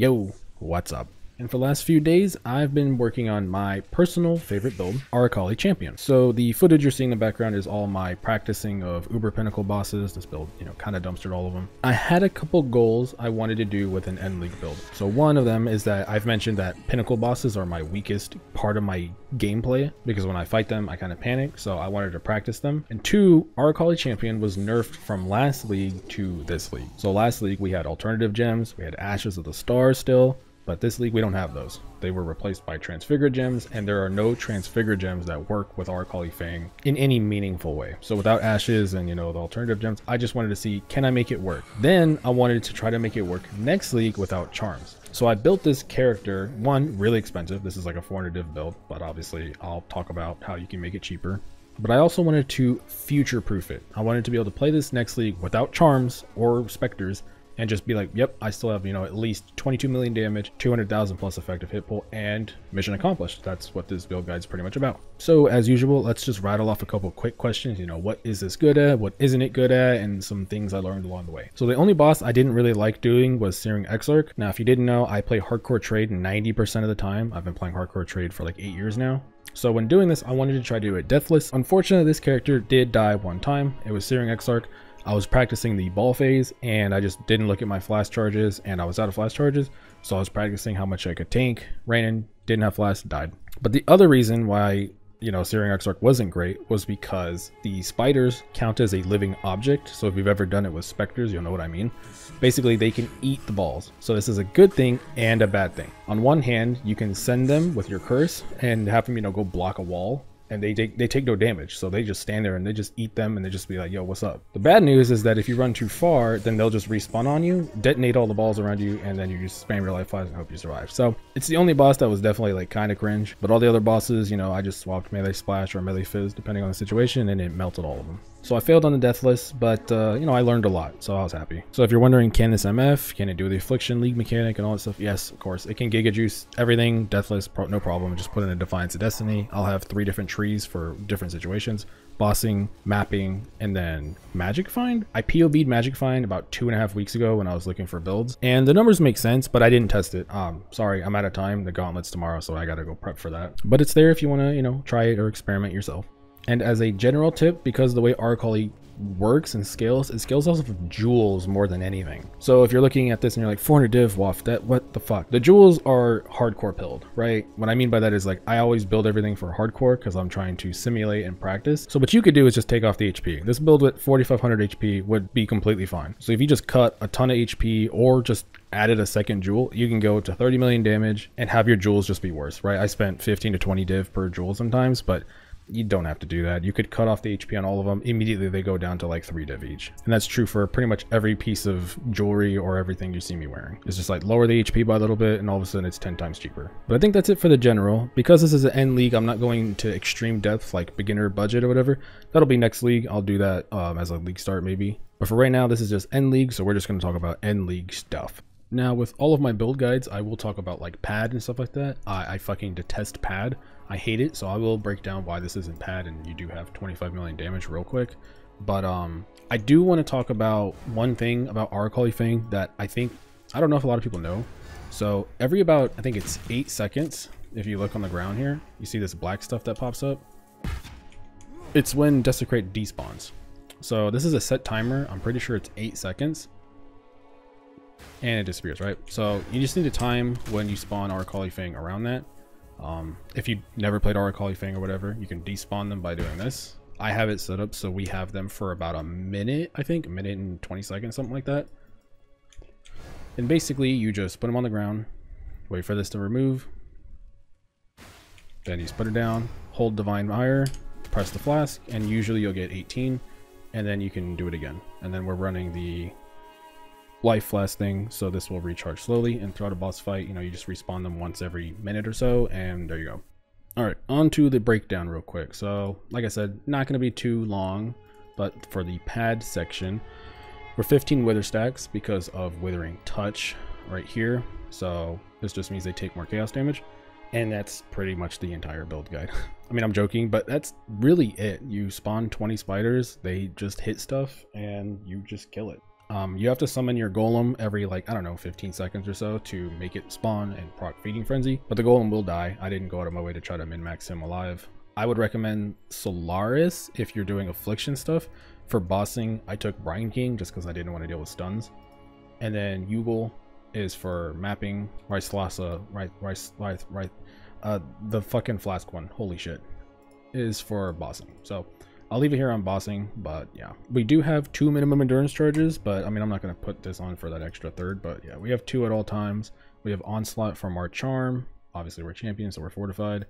Yo, what's up? And for the last few days, I've been working on my personal favorite build, Arakaali Champion. So the footage you're seeing in the background is all my practicing of Uber Pinnacle bosses. This build, you know, kind of dumpstered all of them. I had a couple goals I wanted to do with an End League build. So one of them is that I've mentioned that Pinnacle bosses are my weakest part of my gameplay because when I fight them, I kind of panic. So I wanted to practice them. And two, Arakaali Champion was nerfed from last league to this league. So last league we had alternative gems, we had Ashes of the Stars still, but this league, we don't have those. They were replaced by Transfigure gems, and there are no Transfigure gems that work with Arakaali Fang in any meaningful way. So without Ashes and, you know, the alternative gems, I just wanted to see, can I make it work? Then I wanted to try to make it work next league without Charms. So I built this character, one, really expensive. This is like a 400 div build, but obviously I'll talk about how you can make it cheaper but I also wanted to future proof it. I wanted to be able to play this next league without charms or specters and just be like, yep, I still have, you know, at least 22 million damage, 200,000 plus effective hit pool, and mission accomplished. That's what this build guide is pretty much about. So as usual, let's just rattle off a couple quick questions. You know, what is this good at? What isn't it good at? And some things I learned along the way. So the only boss I didn't really like doing was Searing Exarch. Now, if you didn't know, I play hardcore trade 90% of the time. I've been playing hardcore trade for like eight years now. So when doing this, I wanted to try to do it deathless. Unfortunately, this character did die one time. It was Searing Exarch. I was practicing the ball phase and I just didn't look at my flask charges and I was out of flask charges. So I was practicing how much I could tank, ran in, didn't have flask, died. But the other reason why, you know, Searing Exarch wasn't great was because the spiders count as a living object. So if you've ever done it with specters, you'll know what I mean. Basically, they can eat the balls. So this is a good thing and a bad thing. On one hand, you can send them with your curse and have them, you know, go block a wall and they take they take no damage. So they just stand there and they just eat them and they just be like yo what's up? The bad news is that if you run too far then they'll just respawn on you detonate all the balls around you and then you just spam your life flask and hope you survive. So it's the only boss that was definitely like kind of cringe but all the other bosses you know i just swapped melee splash or melee fizz depending on the situation and it melted all of them so I failed on the deathless, but uh, you know, I learned a lot, so I was happy. So if you're wondering, can this MF, can it do the affliction league mechanic and all that stuff? Yes, of course. It can giga juice everything, deathless, pro no problem. Just put in a Defiance of Destiny. I'll have three different trees for different situations. Bossing, mapping, and then Magic Find. I POB'd Magic Find about two and a half weeks ago when I was looking for builds. And the numbers make sense, but I didn't test it. Um, sorry, I'm out of time. The gauntlet's tomorrow, so I gotta go prep for that. But it's there if you wanna, you know, try it or experiment yourself. And as a general tip, because the way Arakaali works and scales, it scales off of jewels more than anything. So if you're looking at this and you're like 400 div waft, that what the fuck? The jewels are hardcore build, right? What I mean by that is like I always build everything for hardcore because I'm trying to simulate and practice. So what you could do is just take off the HP. This build with 4500 HP would be completely fine. So if you just cut a ton of HP or just added a second jewel, you can go to 30 million damage and have your jewels just be worse, right? I spent 15 to 20 div per jewel sometimes, but you don't have to do that. You could cut off the HP on all of them. Immediately they go down to like 3 div each. And that's true for pretty much every piece of jewelry or everything you see me wearing. It's just like lower the HP by a little bit and all of a sudden it's 10 times cheaper. But I think that's it for the general. Because this is an end league, I'm not going to extreme depth like beginner budget or whatever. That'll be next league. I'll do that um, as a league start maybe. But for right now, this is just end league. So we're just going to talk about end league stuff. Now, with all of my build guides, I will talk about like pad and stuff like that. I, I fucking detest pad. I hate it, so I will break down why this isn't pad and you do have 25 million damage real quick. But um, I do want to talk about one thing about Arakaali Fang that I think, I don't know if a lot of people know. So every about, I think it's 8 seconds, if you look on the ground here, you see this black stuff that pops up. It's when Desecrate despawns. So this is a set timer. I'm pretty sure it's 8 seconds and it disappears, right? So you just need to time when you spawn Arakaali Fang around that. Um, if you never played Arakaali Fang or whatever, you can despawn them by doing this. I have it set up so we have them for about a minute, I think, a minute and 20 seconds, something like that. And basically, you just put them on the ground, wait for this to remove, then you just put it down, hold Divine Fire, press the flask, and usually you'll get 18, and then you can do it again. And then we're running the life flask thing so this will recharge slowly and throughout a boss fight you know you just respawn them once every minute or so and there you go. All right on to the breakdown real quick. So like i said not going to be too long but for the pad section we're 15 wither stacks because of withering touch right here. So this just means they take more chaos damage and that's pretty much the entire build guide. I mean i'm joking but that's really it. You spawn 20 spiders they just hit stuff and you just kill it Um, you have to summon your golem every like, I don't know, 15 seconds or so to make it spawn and proc feeding frenzy, but the golem will die. I didn't go out of my way to try to min-max him alive. I would recommend Solaris if you're doing affliction stuff. For bossing, I took Brine King just because I didn't want to deal with stuns. And then Yugul is for mapping. Ryslatha, right, Rice, right, right. Uh, the fucking flask one, holy shit, is for bossing. So I'll leave it here on bossing, but yeah. We do have two minimum endurance charges, but I mean, I'm not going to put this on for that extra third, but yeah, we have two at all times. We have Onslaught from our Charm. Obviously, we're champions, so we're fortified.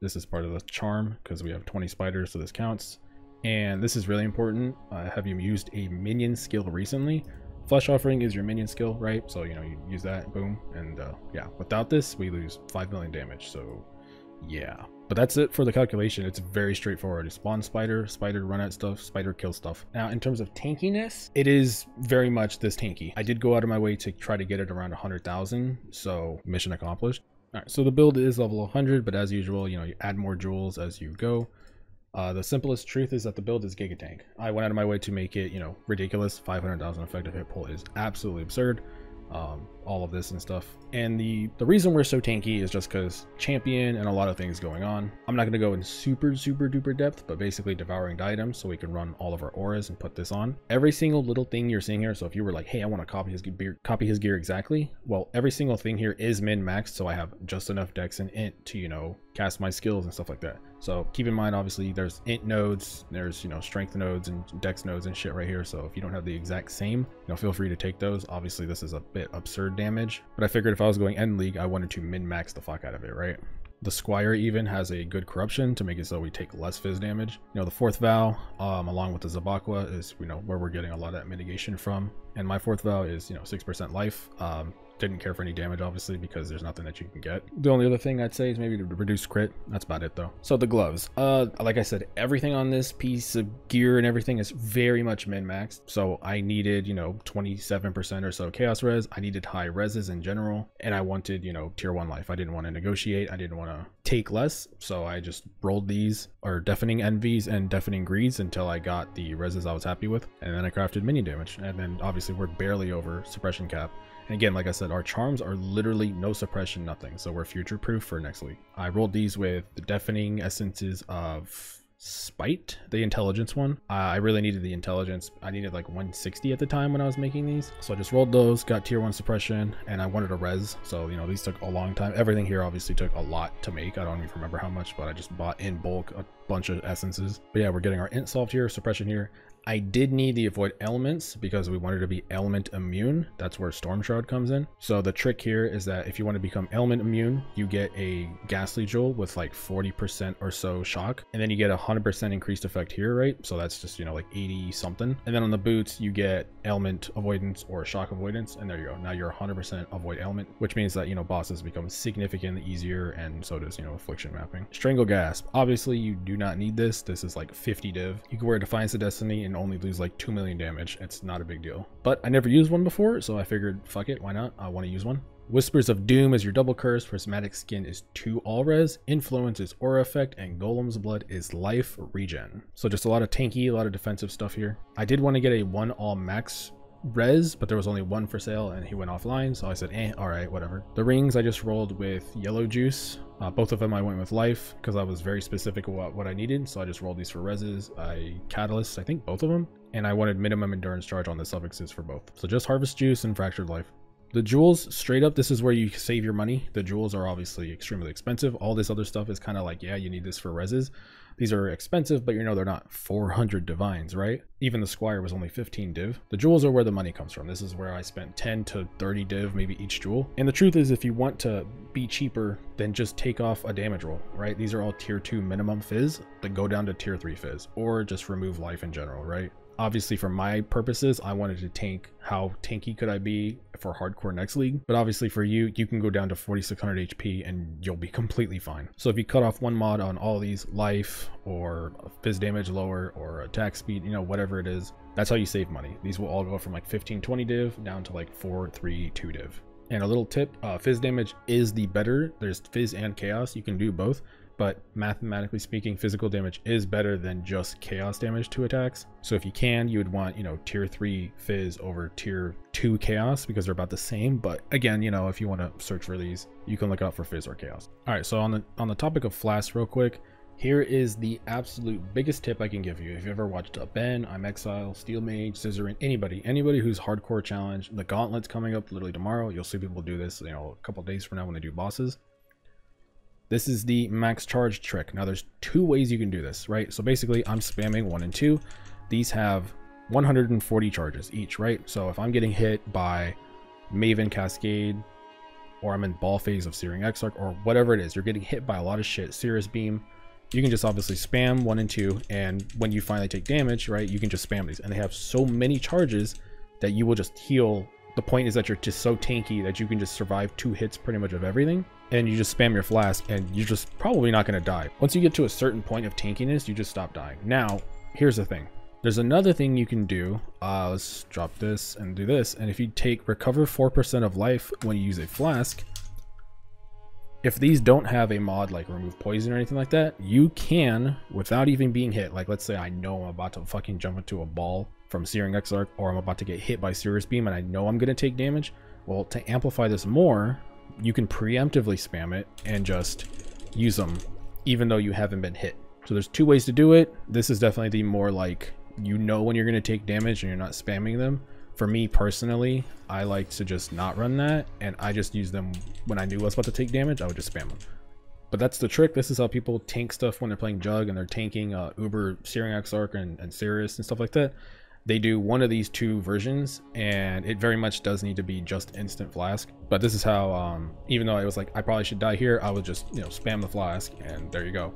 This is part of the Charm because we have 20 spiders, so this counts. And this is really important. Uh, have you used a minion skill recently? Flesh Offering is your minion skill, right? So, you know, you use that, boom. And uh, yeah, without this, we lose 5 million damage. So, yeah. But that's it for the calculation. It's very straightforward. spawn spider, spider run at stuff, spider kill stuff. Now, in terms of tankiness, it is very much this tanky. I did go out of my way to try to get it around 100,000. So, mission accomplished. All right, so the build is level 100, but as usual, you know, you add more jewels as you go. Uh, the simplest truth is that the build is Giga Tank. I went out of my way to make it, you know, ridiculous. 500,000 effective hit pull is absolutely absurd um, all of this and stuff. And the, the reason we're so tanky is just because champion and a lot of things going on. I'm not going to go in super, super duper depth, but basically devouring items so we can run all of our auras and put this on. Every single little thing you're seeing here, so if you were like, hey, I want to copy his gear, copy his gear exactly, well, every single thing here is min-maxed, so I have just enough dex and int to, you know, cast my skills and stuff like that. So keep in mind, obviously, there's int nodes, there's, you know, strength nodes and dex nodes and shit right here. So if you don't have the exact same, you know, feel free to take those. Obviously, this is a bit absurd damage, but I figured if I was going end league, I wanted to min max the fuck out of it, right? The Squire even has a good corruption to make it so we take less fizz damage. You know, the fourth vow, um, along with the Xibaqua, is, you know, where we're getting a lot of that mitigation from. And my fourth vow is, you know, 6% life. Um, didn't care for any damage, obviously, because there's nothing that you can get. The only other thing I'd say is maybe to reduce crit. That's about it, though. So the gloves. Uh, like I said, everything on this piece of gear and everything is very much min-maxed. So I needed, you know, 27% or so chaos res. I needed high reses in general. And I wanted, you know, tier 1 life. I didn't want to negotiate. I didn't want to take less. So I just rolled these, or deafening envies and deafening greeds until I got the reses I was happy with. And then I crafted mini damage. And then obviously we're barely over suppression cap. And again, like I said, our charms are literally no suppression, nothing. So we're future proof for next week. I rolled these with the deafening essences of spite the intelligence one. Uh, i really needed the intelligence. I needed like 160 at the time when i was making these. So i just rolled those got tier one suppression and i wanted a res so you know these took a long time. Everything here obviously took a lot to make. I don't even remember how much but i just bought in bulk a bunch of essences. But yeah we're getting our int solved here suppression here I did need the avoid elements because we wanted to be element immune. That's where Storm Shroud comes in. So the trick here is that if you want to become element immune, you get a Ghastly Jewel with like 40% or so shock. And then you get a 100% increased effect here, right? So that's just, you know, like 80 something. And then on the boots, you get element avoidance or shock avoidance. And there you go. Now you're 100% avoid element, which means that, you know, bosses become significantly easier. And so does, you know, affliction mapping. Strangle Gasp. Obviously, you do not need this. This is like 50 div. You can wear Defiance of Destiny and only lose like 2 million damage. It's not a big deal. But I never used one before, so I figured, fuck it, why not? I want to use one. Whispers of Doom is your double curse, Prismatic Skin is 2 all res, Influence is aura effect, and Golem's Blood is life regen. So just a lot of tanky, a lot of defensive stuff here. I did want to get a 1 all max res, but there was only one for sale and he went offline, so I said, eh, alright, whatever. The rings I just rolled with yellow juice. Uh, both of them I went with life because I was very specific about what I needed, so I just rolled these for reses. I catalyst, I think both of them, and I wanted minimum endurance charge on the suffixes for both. So just harvest juice and fractured life. The jewels, straight up, this is where you save your money. The jewels are obviously extremely expensive. All this other stuff is kind of like, yeah, you need this for reses. These are expensive, but you know they're not 400 divines, right? Even the squire was only 15 div. The jewels are where the money comes from. This is where I spent 10 to 30 div, maybe each jewel. And the truth is, if you want to be cheaper, then just take off a damage roll, right? These are all tier 2 minimum fizz, that go down to tier 3 fizz, or just remove life in general, right? Obviously for my purposes i wanted to tank. How tanky could i be for hardcore next league? But obviously for you you can go down to 4600 hp and you'll be completely fine. So if you cut off one mod on all these life or fizz damage lower or attack speed you know whatever it is that's how you save money. These will all go from like 15 20 div down to like 4 3 2 div. And a little tip uh, fizz damage is the better. There's fizz and chaos. You can do both but mathematically speaking, physical damage is better than just chaos damage to attacks. So if you can, you would want, you know, tier 3 Fizz over tier 2 chaos because they're about the same. But again, you know, if you want to search for these, you can look out for Fizz or chaos. All right, so on the on the topic of flasks real quick, here is the absolute biggest tip I can give you. If you ever watched a Ben, Imexile, Steel Mage, Scissorin, anybody, anybody who's hardcore challenge, the gauntlet's coming up literally tomorrow. You'll see people do this, you know, a couple days from now when they do bosses. This is the max charge trick. Now there's two ways you can do this, right? So basically I'm spamming one and two. These have 140 charges each, right? So if I'm getting hit by Maven Cascade, or I'm in ball phase of Searing Exarch, or whatever it is, you're getting hit by a lot of shit, Sirus Beam, you can just obviously spam one and two, and when you finally take damage, right, you can just spam these. And they have so many charges that you will just heal. The point is that you're just so tanky that you can just survive two hits pretty much of everything and you just spam your flask and you're just probably not going to die. Once you get to a certain point of tankiness, you just stop dying. Now, here's the thing. There's another thing you can do. Uh, let's drop this and do this. And if you take recover 4% of life when you use a flask, if these don't have a mod like remove poison or anything like that, you can, without even being hit, like let's say I know I'm about to fucking jump into a ball from Searing Exarch or I'm about to get hit by Sirus Beam and I know I'm going to take damage, well, to amplify this more, you can preemptively spam it and just use them even though you haven't been hit. So there's two ways to do it. This is definitely the more like you know when you're going to take damage and you're not spamming them. For me personally, I like to just not run that and I just use them when I knew I was about to take damage, I would just spam them. But that's the trick. This is how people tank stuff when they're playing Jug and they're tanking uh, Uber, Searing Exarch, and, and Sirus and stuff like that they do one of these two versions and it very much does need to be just instant flask. But this is how um, even though i was like i probably should die here i would just you know spam the flask and there you go.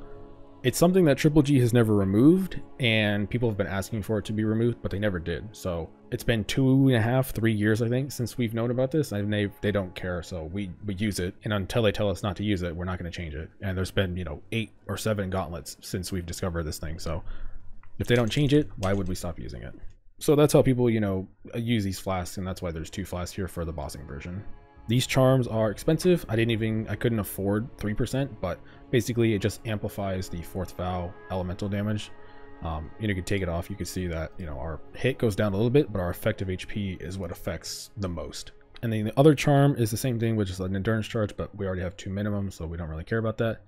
It's something that triple g has never removed and people have been asking for it to be removed but they never did. So it's been two and a half three years i think since we've known about this and they they don't care so we we use it. And until they tell us not to use it we're not going to change it. And there's been you know eight or seven gauntlets since we've discovered this thing so if they don't change it why would we stop using it so that's how people, you know, use these flasks, and that's why there's two flasks here for the bossing version. These charms are expensive. I didn't even, I couldn't afford 3%, but basically it just amplifies the fourth vow elemental damage. Um, you know, you can take it off, you can see that, you know, our hit goes down a little bit, but our effective HP is what affects the most. And then the other charm is the same thing, which is an endurance charge, but we already have two minimums, so we don't really care about that.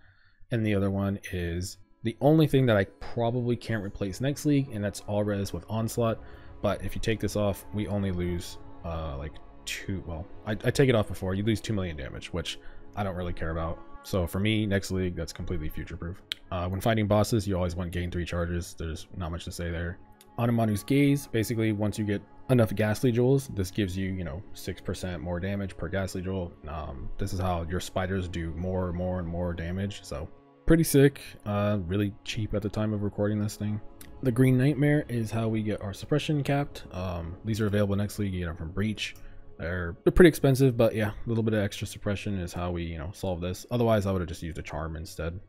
And the other one is the only thing that I probably can't replace next league, and that's all res with onslaught. But if you take this off, we only lose uh, like two. Well, I, I take it off before. You lose two million damage, which I don't really care about. So for me, next league, that's completely future proof. Uh, when fighting bosses, you always want gain three charges. There's not much to say there. Amanamu's Gaze, basically once you get enough ghastly jewels, this gives you, you know, 6% more damage per ghastly jewel. Um, this is how your spiders do more and more and more damage. So pretty sick, uh, really cheap at the time of recording this thing. The Green Nightmare is how we get our suppression capped. Um, these are available next league. You get them from Breach. They're, they're pretty expensive, but yeah, a little bit of extra suppression is how we, you know, solve this. Otherwise, I would have just used a charm instead.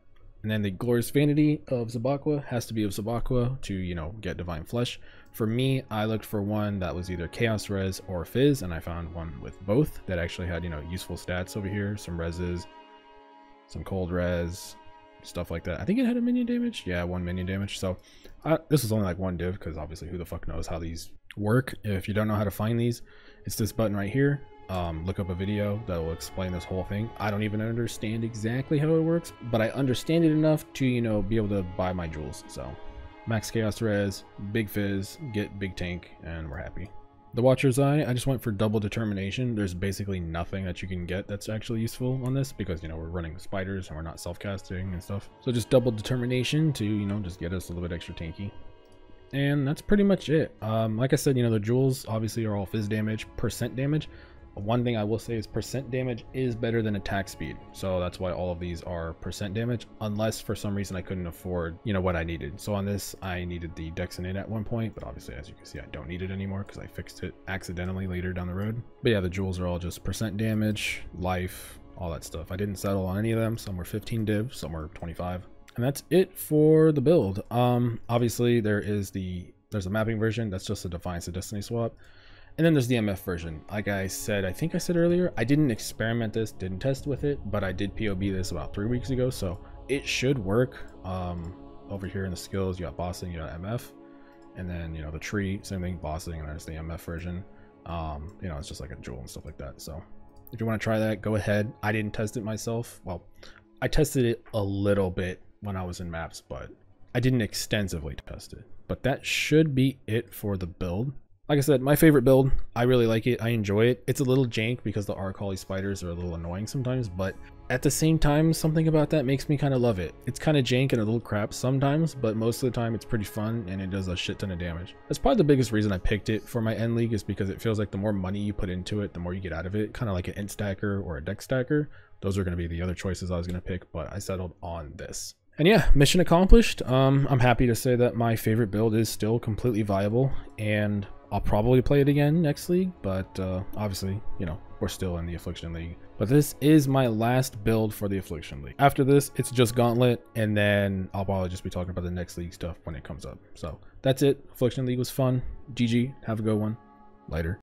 And then the Glorious Vanity of Xibaqua has to be of Xibaqua to, you know, get Divine Flesh. For me, I looked for one that was either Chaos Res or Fizz, and I found one with both that actually had, you know, useful stats over here. Some Reses, some Cold Res, stuff like that. I think it had a minion damage. Yeah, one minion damage. So uh, this is only like one div because obviously who the fuck knows how these work. If you don't know how to find these, it's this button right here. Um, look up a video that will explain this whole thing. I don't even understand exactly how it works, but I understand it enough to, you know, be able to buy my jewels. So max chaos res, big fizz, get big tank, and we're happy. The Watcher's Eye, I just went for double determination. There's basically nothing that you can get that's actually useful on this because, you know, we're running spiders and we're not self-casting and stuff. So just double determination to, you know, just get us a little bit extra tanky. And that's pretty much it. Um, like I said, you know, the jewels obviously are all fizz damage, percent damage. One thing I will say is percent damage is better than attack speed. So that's why all of these are percent damage, unless for some reason I couldn't afford, you know, what I needed. So on this, I needed the Dexinate at one point, but obviously, as you can see, I don't need it anymore because I fixed it accidentally later down the road. But yeah, the jewels are all just percent damage, life, all that stuff. I didn't settle on any of them. Some were 15 div, some were 25. And that's it for the build. Um, obviously, there is the there's a mapping version. That's just a Defiance of Destiny swap. And then there's the MF version. Like I said, I think I said earlier, I didn't experiment this, didn't test with it, but I did POB this about three weeks ago. So it should work. Um, over here in the skills, you got bossing, you got MF, and then you know the tree, same thing, bossing, and there's the MF version. Um, you know, it's just like a jewel and stuff like that. So if you want to try that, go ahead. I didn't test it myself. Well, I tested it a little bit when I was in maps, but I didn't extensively test it. But that should be it for the build. Like I said, my favorite build. I really like it. I enjoy it. It's a little jank because the Arakaali spiders are a little annoying sometimes, but at the same time, something about that makes me kind of love it. It's kind of jank and a little crap sometimes, but most of the time it's pretty fun and it does a shit ton of damage. That's probably the biggest reason I picked it for my end league is because it feels like the more money you put into it, the more you get out of it. Kind of like an int stacker or a deck stacker. Those are going to be the other choices I was going to pick, but I settled on this. And yeah, mission accomplished. Um, I'm happy to say that my favorite build is still completely viable and I'll probably play it again next league, but uh, obviously, you know, we're still in the Affliction League. But this is my last build for the Affliction League. After this, it's just Gauntlet, and then I'll probably just be talking about the next league stuff when it comes up. So that's it. Affliction League was fun. GG. Have a good one. Later.